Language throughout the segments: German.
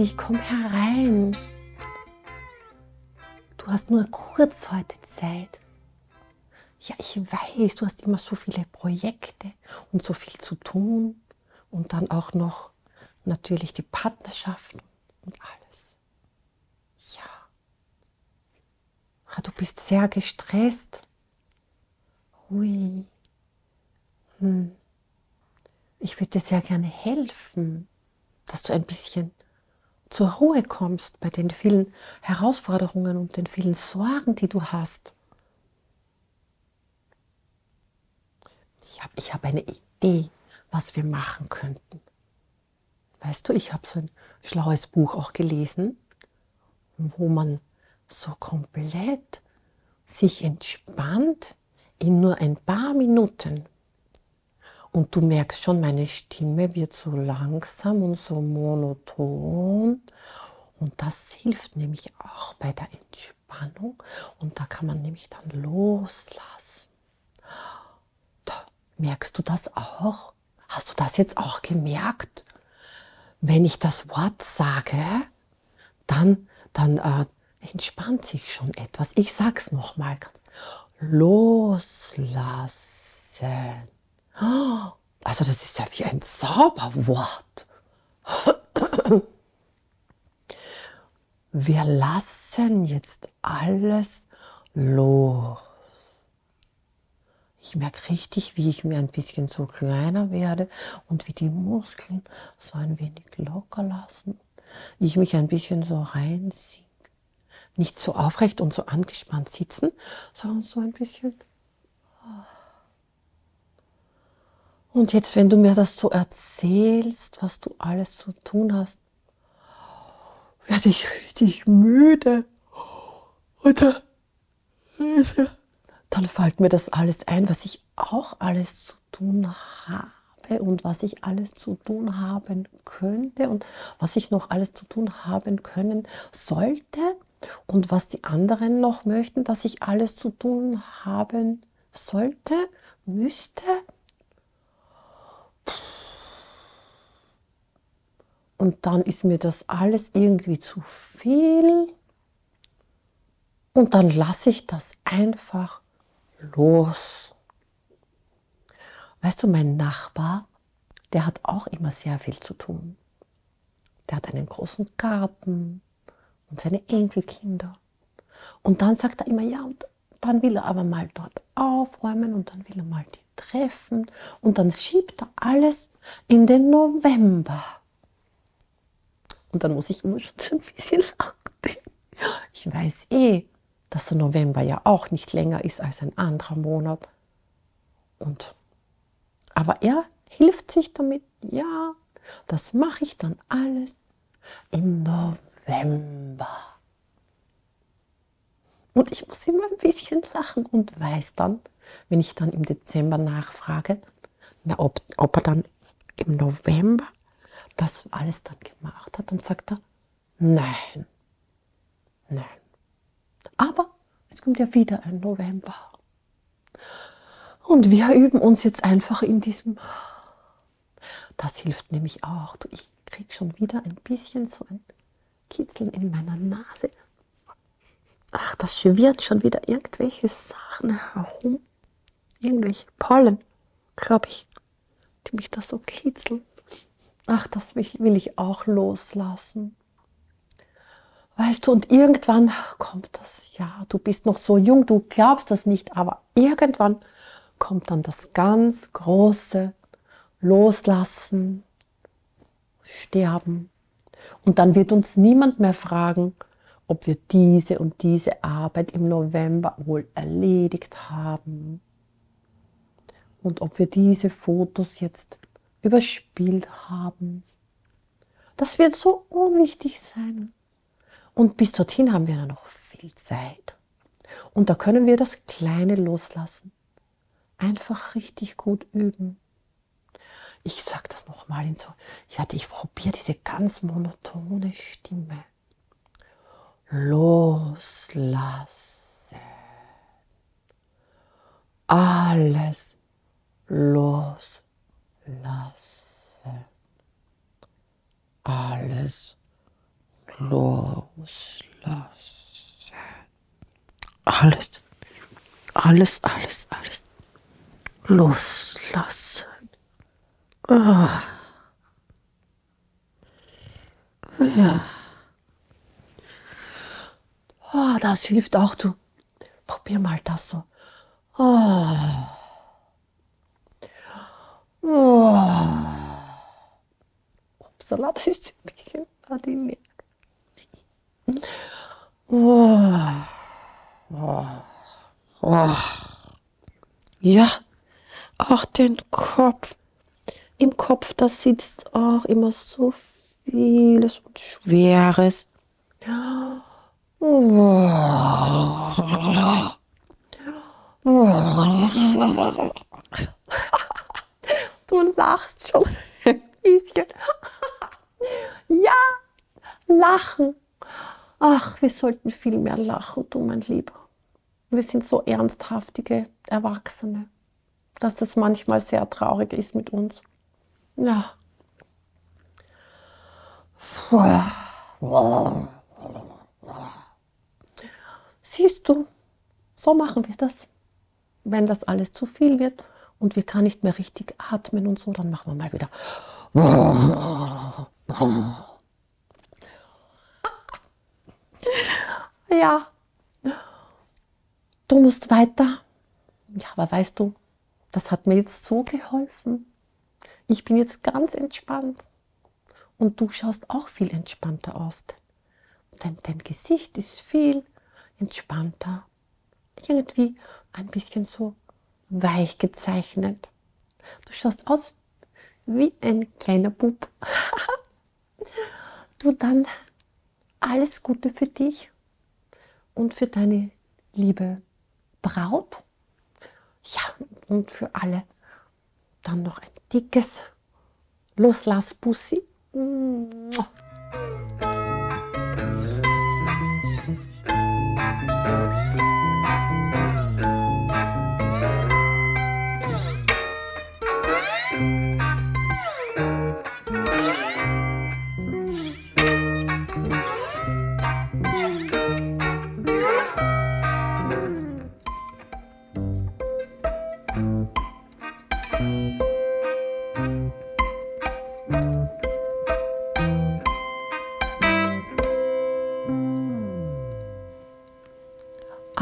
dich, komm herein. Du hast nur kurz heute Zeit. Ja, ich weiß, du hast immer so viele Projekte und so viel zu tun und dann auch noch natürlich die Partnerschaften und alles. Ja. Ah, du bist sehr gestresst. Hui. Hm. Ich würde dir sehr gerne helfen, dass du ein bisschen zur Ruhe kommst bei den vielen Herausforderungen und den vielen Sorgen, die du hast. Ich habe ich hab eine Idee, was wir machen könnten. Weißt du, ich habe so ein schlaues Buch auch gelesen, wo man so komplett sich entspannt in nur ein paar Minuten. Und du merkst schon, meine Stimme wird so langsam und so monoton. Und das hilft nämlich auch bei der Entspannung. Und da kann man nämlich dann loslassen. Da, merkst du das auch? Hast du das jetzt auch gemerkt? Wenn ich das Wort sage, dann, dann äh, entspannt sich schon etwas. Ich sag's nochmal. Loslassen. Also das ist ja wie ein Zauberwort. Wir lassen jetzt alles los. Ich merke richtig, wie ich mir ein bisschen so kleiner werde und wie die Muskeln so ein wenig locker lassen. Ich mich ein bisschen so reinsinke. Nicht so aufrecht und so angespannt sitzen, sondern so ein bisschen. Und jetzt, wenn du mir das so erzählst, was du alles zu tun hast, werde ich richtig müde. Und dann fällt mir das alles ein, was ich auch alles zu tun habe und was ich alles zu tun haben könnte und was ich noch alles zu tun haben können sollte und was die anderen noch möchten, dass ich alles zu tun haben sollte, müsste. Und dann ist mir das alles irgendwie zu viel. Und dann lasse ich das einfach los. Weißt du, mein Nachbar, der hat auch immer sehr viel zu tun. Der hat einen großen Garten und seine Enkelkinder. Und dann sagt er immer, ja, und dann will er aber mal dort aufräumen und dann will er mal die treffen und dann schiebt er alles in den November. Und dann muss ich immer schon ein bisschen lachen. Ich weiß eh, dass der November ja auch nicht länger ist als ein anderer Monat. Und, aber er hilft sich damit, ja, das mache ich dann alles im November. Und ich muss immer ein bisschen lachen und weiß dann, wenn ich dann im Dezember nachfrage, na, ob, ob er dann im November das alles dann gemacht hat, dann sagt er, nein, nein. Aber es kommt ja wieder ein November. Und wir üben uns jetzt einfach in diesem. Das hilft nämlich auch. Ich kriege schon wieder ein bisschen so ein Kitzeln in meiner Nase. Ach, das schwirrt schon wieder irgendwelche Sachen herum. Irgendwelche Pollen, glaube ich, die mich da so kitzeln. Ach, das will ich auch loslassen. Weißt du, und irgendwann kommt das, ja, du bist noch so jung, du glaubst das nicht, aber irgendwann kommt dann das ganz große Loslassen, Sterben. Und dann wird uns niemand mehr fragen, ob wir diese und diese Arbeit im November wohl erledigt haben und ob wir diese Fotos jetzt überspielt haben. Das wird so unwichtig sein. Und bis dorthin haben wir dann noch viel Zeit. Und da können wir das Kleine loslassen. Einfach richtig gut üben. Ich sage das nochmal in so, ja, ich probiere diese ganz monotone Stimme. Loslassen. Alles loslassen. Alles loslassen. Alles, alles, alles, alles loslassen. Ah. Ja. Oh, das hilft auch. Du probier mal das so. Oh. Oh. Upsala, das ist ein bisschen ordinär. Oh. Oh. Oh. Ja, auch den Kopf. Im Kopf, da sitzt auch immer so vieles und Schweres. Du lachst schon ein bisschen. Ja, lachen. Ach, wir sollten viel mehr lachen, du mein Lieber. Wir sind so ernsthaftige Erwachsene, dass das manchmal sehr traurig ist mit uns. Ja. Siehst du, so machen wir das. Wenn das alles zu viel wird und wir kann nicht mehr richtig atmen und so, dann machen wir mal wieder. Ja, du musst weiter. Ja, aber weißt du, das hat mir jetzt so geholfen. Ich bin jetzt ganz entspannt. Und du schaust auch viel entspannter aus. Denn dein Gesicht ist viel entspannter. Irgendwie ein bisschen so weich gezeichnet. Du schaust aus wie ein kleiner Bub. du dann alles Gute für dich und für deine liebe Braut. Ja, und für alle dann noch ein dickes Loslassbussi.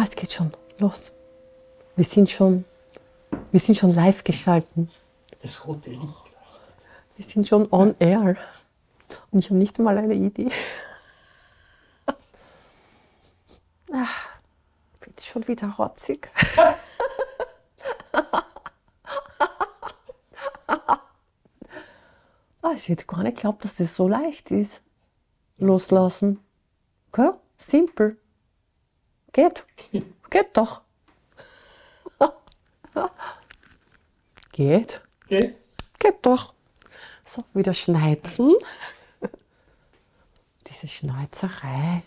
Es geht schon los. Wir sind schon, wir sind schon live geschalten. Das rote Licht. Wir sind schon on air. Und ich habe nicht mal eine Idee. Ah, bin schon wieder rotzig. Ah, ich hätte gar nicht geglaubt, dass das so leicht ist. Loslassen. Gell? Simpel. Geht. Geht doch. Geht. Geht? Geht doch. So, wieder schneizen. Diese Schneuzerei.